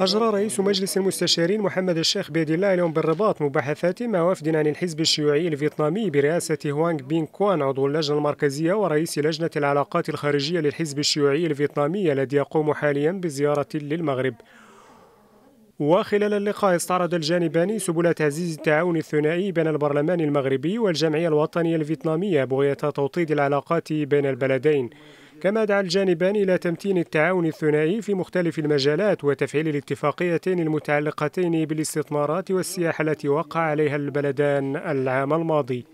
أجرى رئيس مجلس المستشارين محمد الشيخ بيد الله اليوم بالرباط مباحثات مع وفد عن الحزب الشيوعي الفيتنامي برئاسة هوانغ بين كوان عضو اللجنة المركزية ورئيس لجنة العلاقات الخارجية للحزب الشيوعي الفيتنامي الذي يقوم حاليا بزيارة للمغرب. وخلال اللقاء استعرض الجانبان سبل تعزيز التعاون الثنائي بين البرلمان المغربي والجمعية الوطنية الفيتنامية بغية توطيد العلاقات بين البلدين. كما دعا الجانبان إلى تمتين التعاون الثنائي في مختلف المجالات وتفعيل الاتفاقيتين المتعلقتين بالاستثمارات والسياحة التي وقع عليها البلدان العام الماضي.